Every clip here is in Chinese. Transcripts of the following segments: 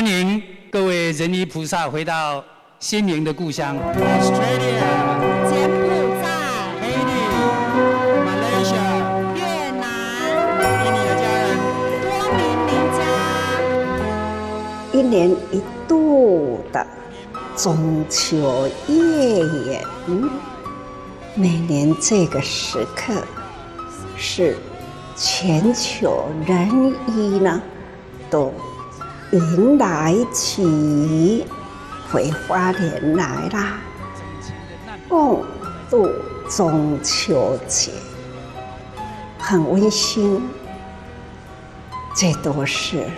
欢迎各位人尼菩萨回到心灵的故乡。Australia, 柬埔寨、Haiti, Malaysia，越南、印尼的家人，多明林家。一年一度的中秋夜宴，每年这个时刻是全球人医呢都迎来起回花莲来啦，共度中秋节，很温馨。这都是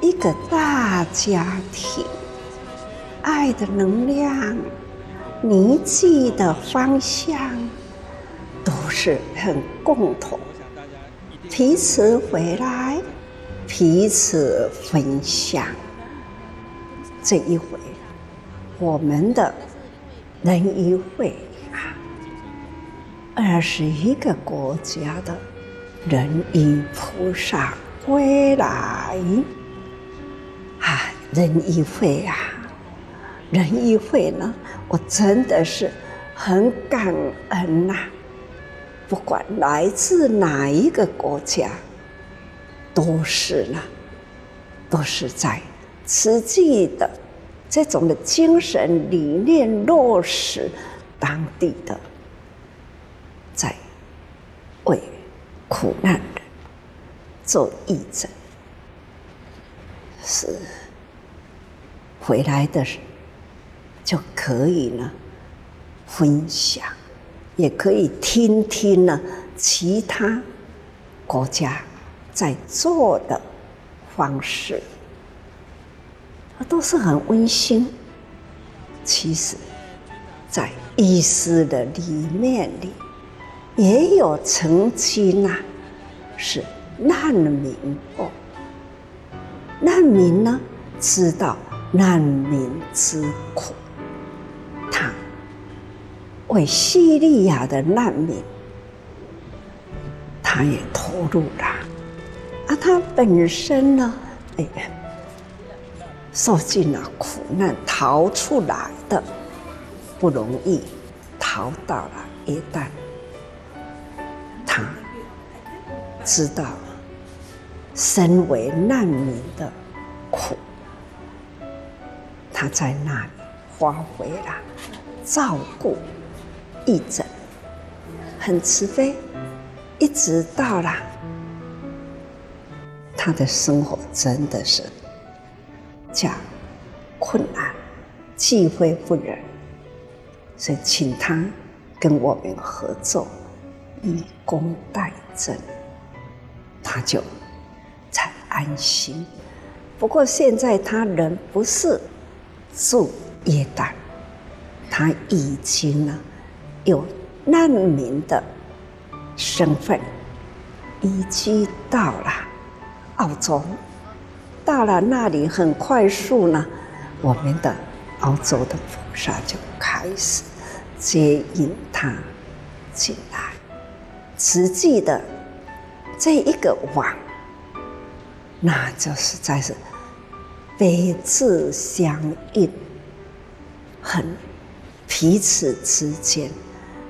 一个大家庭，爱的能量、凝聚的方向，都是很共同，彼此回来，彼此分享。这一回，我们的人医会啊，二十一个国家的人医菩萨归来。啊，人医会啊，人医会呢，我真的是很感恩呐、不管来自哪一个国家，都是呢，都是在实际的这种的精神理念落实当地的，在为苦难人做义诊。是回来的就可以呢分享，也可以听听呢其他国家在做的方式，都是很温馨。其实，在医师的里面里，也有曾经啊是难民过。难民呢，知道难民之苦，他为叙利亚的难民，他也投入了。啊，他本身呢，哎，受尽了苦难，逃出来的不容易，逃到了耶诞，他知道。身为难民的苦，他在那里发挥了照顾、义诊，很慈悲，一直到了他的生活真的是加困难，机会不忍，所以请他跟我们合作，以工代赈，他就。才安心。不过现在他人不是住耶诞，他已经呢有难民的身份，移居到了澳洲。到了那里很快速呢，我们的澳洲的菩萨就开始接引他进来，实际的这一个网。那就实在是彼此相应，很彼此之间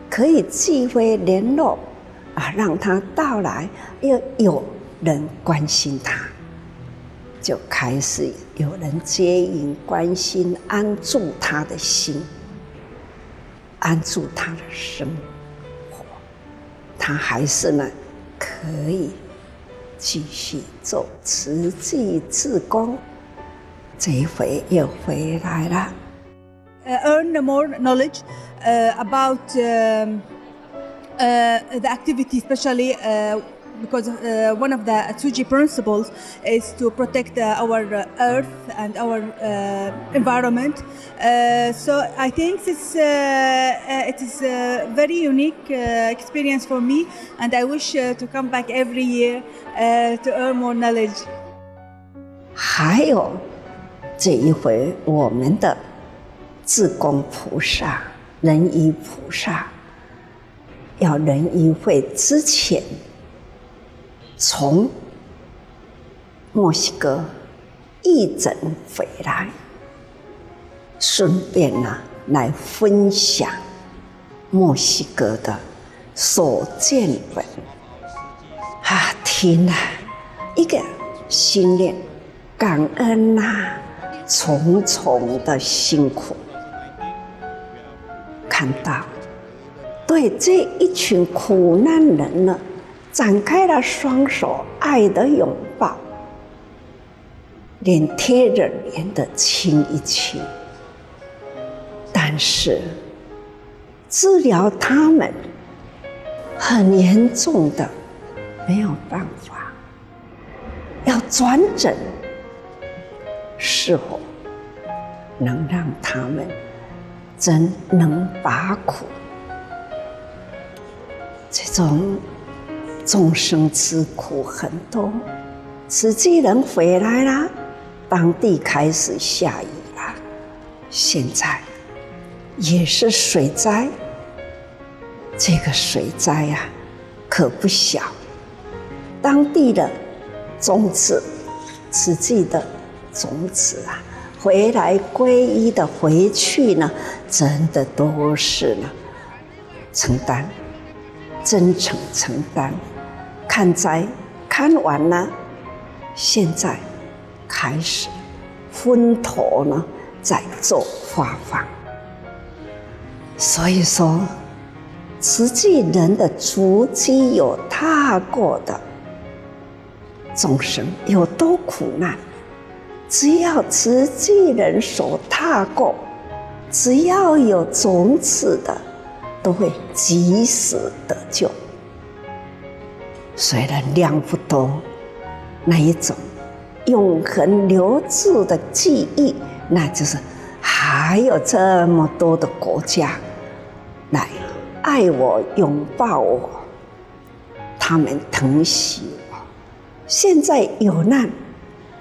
可以机会联络啊，让他到来，又有人关心他，就开始有人接引、关心、安住他的心，安住他的生活，他还是呢可以。继续做慈济志工，这一回又回来了。uh, earn more knowledge uh, about um, uh, the activity, especially uh, because uh, one of the Atsuji principles is to protect uh, our uh, earth and our uh, environment. Uh, so I think this, uh, uh, it is a very unique uh, experience for me, and I wish uh, to come back every year uh, to earn more knowledge. 还有这一回，我们的自公菩萨、仁医菩萨，要仁医会之前， 从墨西哥义诊回来，顺便呢来分享墨西哥的所见闻。啊，听了一个心念感恩呐、重重的辛苦，看到对这一群苦难人呢，展开了双手，爱的拥抱，脸贴着脸的亲一亲。但是治疗他们很严重的，没有办法，要转诊，是否能让他们真能拔苦？这种众生之苦很多。慈济人回来啦，当地开始下雨啦，现在也是水灾。这个水灾呀、可不小。当地的种子，慈济的种子啊，回来皈依的回去呢，真的都是呢承担，真诚承担。看灾看完了，现在开始分头呢，在做发放。所以说，慈济人的足迹有踏过的众生有多苦难，只要慈济人所踏过，只要有种子的，都会及时得救。虽然量不多，那一种永恒留住的记忆，那就是还有这么多的国家来爱我、拥抱我，他们疼惜我。现在有难，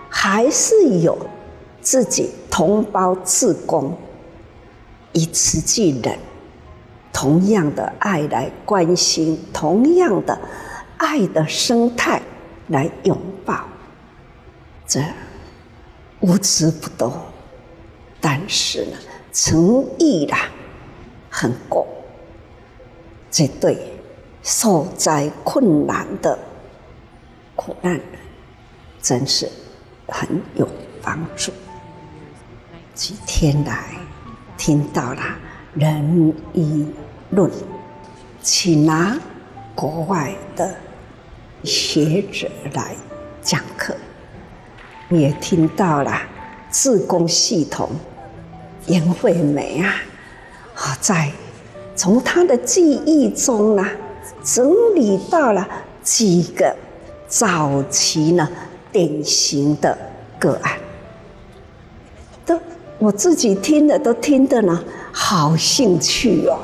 还是有自己同胞自宫，以慈济人同样的爱来关心，同样的爱的生态来拥抱，这物资不多，但是呢，诚意啦很够，这对受灾困难的苦难人，真是很有帮助。几天来听到了仁义论，请拿国外的学者来讲课，也听到了自宫系统颜惠美啊，好，在从他的记忆中呢，整理到了几个早期呢典型的个案，都我自己听的都听的呢，好兴趣哦，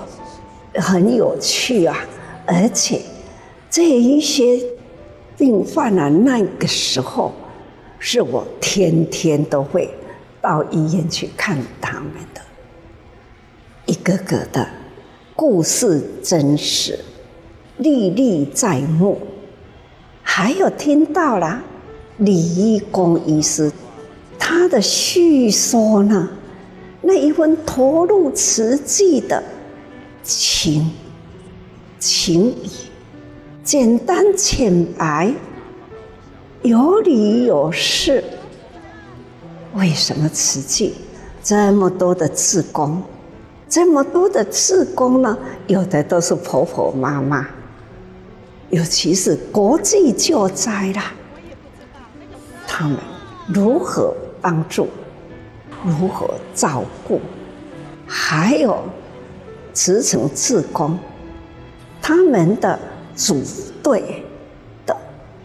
很有趣啊，而且这一些病患啊，那个时候是我天天都会到医院去看他们的，一个个的故事真实，历历在目。还有听到了李一公医师他的叙说呢，那一份投入慈济的情情谊，简单浅白，有理有事。为什么慈济这么多的志工，这么多的志工呢？有的都是婆婆妈妈。尤其是国际救灾啦，他们如何帮助，如何照顾，还有慈诚志工，他们的组队的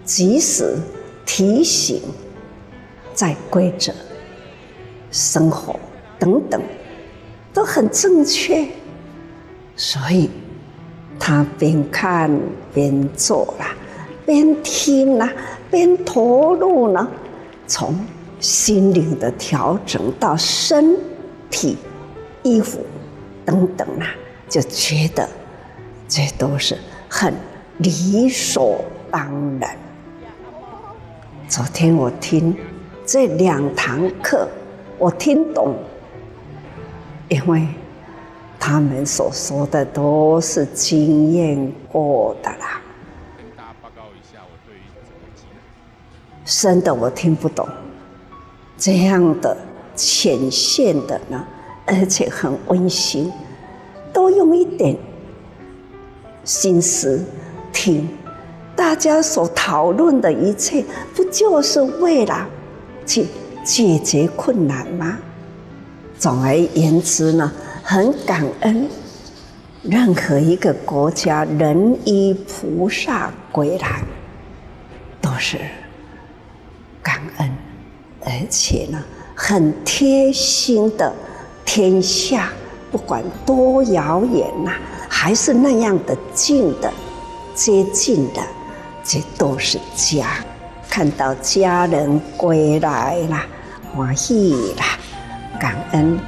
及时提醒，在规则、生活等等都很正确，所以。他边看边做啦，边听啦，边投入呢，从心灵的调整到身体、衣服等等啦，就觉得这都是很理所当然。昨天我听这两堂课我听懂，因为他们所说的都是经验过的啦。大家报告一下，我对于深的我听不懂，这样的浅显的呢，而且很温馨，多用一点心思听，大家所讨论的一切，不就是为了去解决困难吗？总而言之呢，很感恩，任何一个国家人依菩萨归来，都是感恩，而且呢，很贴心的，天下不管多遥远呐、还是那样的近的、接近的，这都是家。看到家人归来了，欢喜啦，感恩。